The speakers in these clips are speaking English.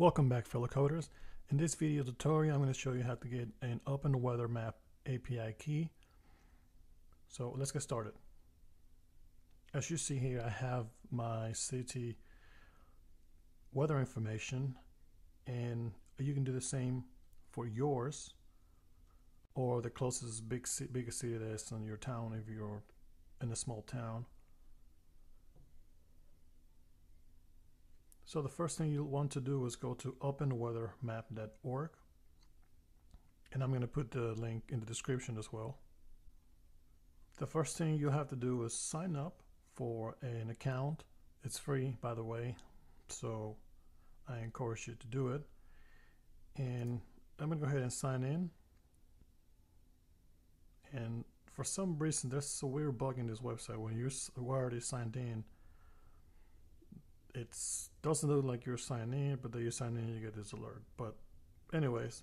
Welcome back fellow coders. In this video tutorial I'm going to show you how to get an Open Weather Map API key. So let's get started. As you see here I have my city weather information and you can do the same for yours or the closest big biggest city that is in your town if you're in a small town. So the first thing you'll want to do is go to openweathermap.org and I'm going to put the link in the description as well. The first thing you have to do is sign up for an account. It's free by the way so I encourage you to do it and I'm going to go ahead and sign in and for some reason there's a weird bug in this website when you're already signed in it doesn't look like you're signed in, but then you sign in, you get this alert. But anyways,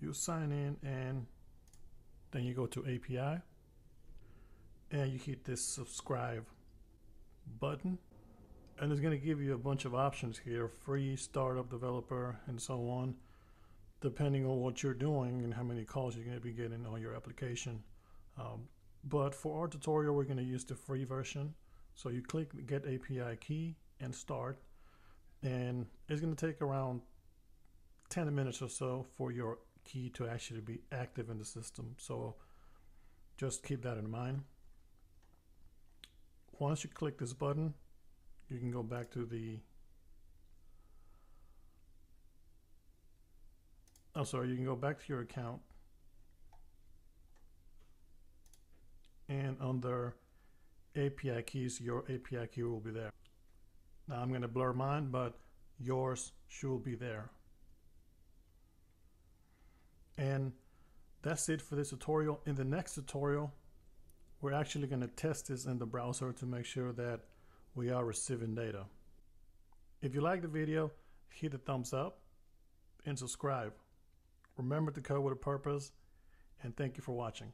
you sign in and then you go to API and you hit this subscribe button. And it's going to give you a bunch of options here free startup developer and so on depending on what you're doing and how many calls you're going to be getting on your application. Um, but for our tutorial we're going to use the free version so you click get API key and start and it's going to take around 10 minutes or so for your key to actually be active in the system. So just keep that in mind. Once you click this button, you can go back to the Oh, sorry, you can go back to your account and under API keys, your API key will be there. Now I'm going to blur mine, but yours should be there. And that's it for this tutorial. In the next tutorial, we're actually going to test this in the browser to make sure that we are receiving data. If you like the video, hit the thumbs up and subscribe. Remember to code with a purpose, and thank you for watching.